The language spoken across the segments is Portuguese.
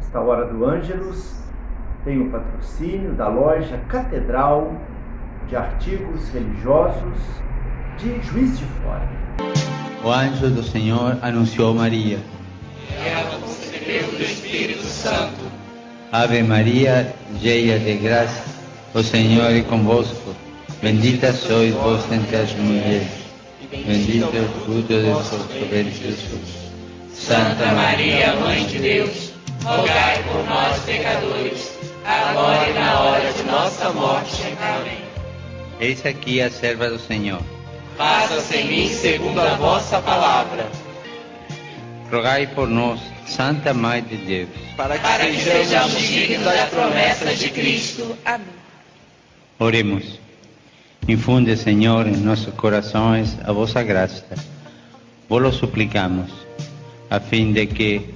Esta hora do Ângelus tem o patrocínio da loja Catedral de Artigos Religiosos de Juiz de Fora. O anjo do Senhor anunciou Maria. Ela concebeu do Espírito Santo. Ave Maria, cheia de graça, o Senhor é convosco. Bendita sois vós entre as mulheres. Bendito é o fruto de vosso ventre, Jesus. Santa Maria, Mãe de Deus, rogai por nós, pecadores, agora e na hora de nossa morte. Amém. Eis aqui a serva do Senhor. Faça-se em mim segundo a vossa palavra, Rogai por nós, Santa Mãe de Deus, para que sejamos dignos das promessas de Cristo. Amém. Oremos. Infunde, Senhor, em nossos corações a vossa graça. Vos suplicamos, a fim de que,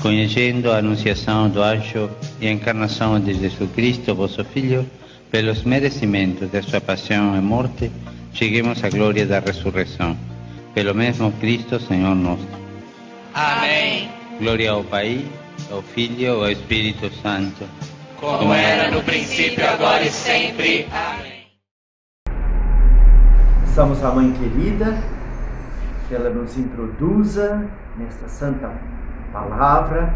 conhecendo a anunciação do anjo e a encarnação de Jesus Cristo, vosso Filho, pelos merecimentos de sua paixão e morte, cheguemos à glória da ressurreição. Pelo mesmo Cristo, Senhor nosso. Amém. Glória ao Pai, ao Filho e ao Espírito Santo. Como era no princípio, agora e sempre. Amém. Peçamos à Mãe querida que ela nos introduza nesta santa palavra,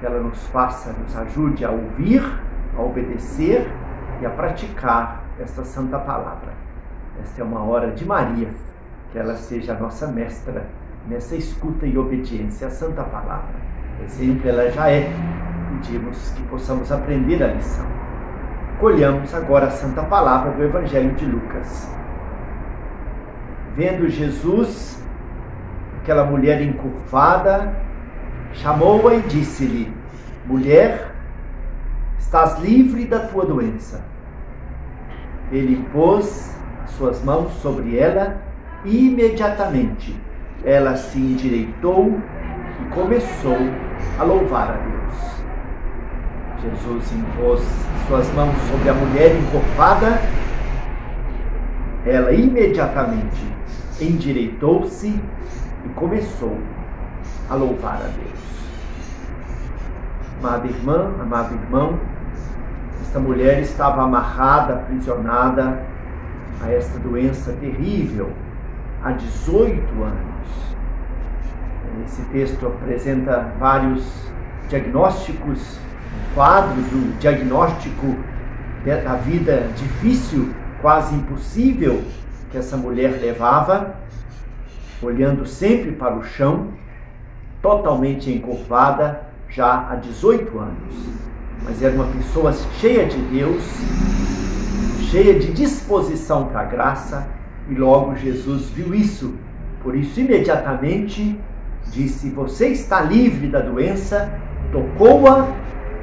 que ela nos faça, nos ajude a ouvir, a obedecer e a praticar esta santa palavra. Esta é uma hora de Maria, que ela seja a nossa mestra nessa escuta e obediência à santa palavra. Exemplo ela já é. Pedimos que possamos aprender a lição. Colhamos agora a santa palavra do Evangelho de Lucas. Vendo Jesus aquela mulher encurvada, chamou-a e disse-lhe: Mulher, estás livre da tua doença. Ele pôs as suas mãos sobre ela e imediatamente ela se endireitou e começou a louvar a Deus. Jesus impôs suas mãos sobre a mulher encurvada. Ela imediatamente endireitou-se e começou a louvar a Deus. Amada irmã, amado irmão, esta mulher estava amarrada, aprisionada a esta doença terrível há 18 anos. Esse texto apresenta vários diagnósticos, um quadro do diagnóstico da vida difícil, quase impossível que essa mulher levava, olhando sempre para o chão, totalmente encurvada, já há 18 anos. Mas era uma pessoa cheia de Deus, cheia de disposição para a graça, e logo Jesus viu isso. Por isso, imediatamente disse: Você está livre da doença, tocou-a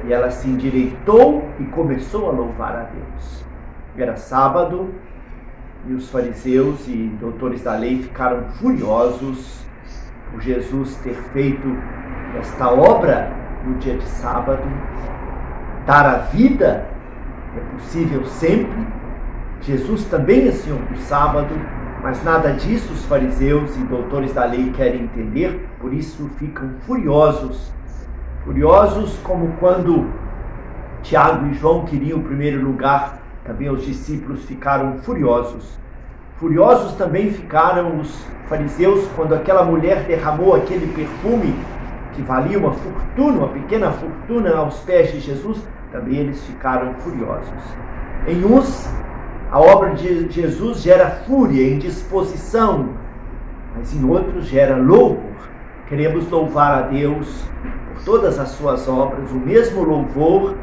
e ela se endireitou e começou a louvar a Deus. Era sábado e os fariseus e doutores da lei ficaram furiosos por Jesus ter feito esta obra no dia de sábado. Dar a vida é possível sempre. Jesus também é Senhor do sábado, mas nada disso os fariseus e doutores da lei querem entender, por isso ficam furiosos. Furiosos como quando Tiago e João queriam o primeiro lugar, também os discípulos ficaram furiosos. Furiosos também ficaram os fariseus quando aquela mulher derramou aquele perfume que valia uma fortuna, uma pequena fortuna aos pés de Jesus, também eles ficaram furiosos. Em uns, a obra de Jesus gera fúria, indisposição, mas em outros gera louvor. Queremos louvar a Deus por todas as suas obras, o mesmo louvor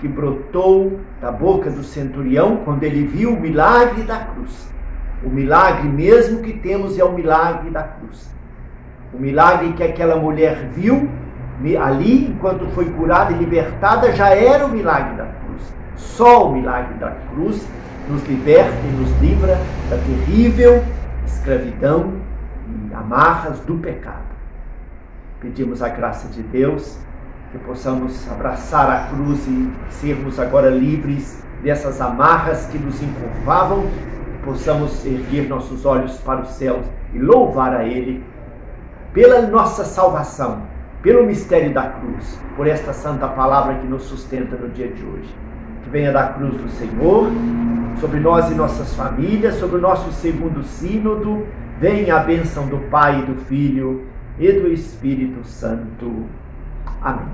que brotou da boca do centurião quando ele viu o milagre da cruz. O milagre mesmo que temos é o milagre da cruz. O milagre que aquela mulher viu ali, enquanto foi curada e libertada, já era o milagre da cruz. Só o milagre da cruz nos liberta e nos livra da terrível escravidão e amarras do pecado. Pedimos a graça de Deus que possamos abraçar a cruz e sermos agora livres dessas amarras que nos encurvavam possamos erguer nossos olhos para os céus e louvar a Ele pela nossa salvação, pelo mistério da cruz, por esta santa palavra que nos sustenta no dia de hoje. Que venha da cruz do Senhor, sobre nós e nossas famílias, sobre o nosso segundo sínodo, venha a bênção do Pai, do Filho e do Espírito Santo. Amén.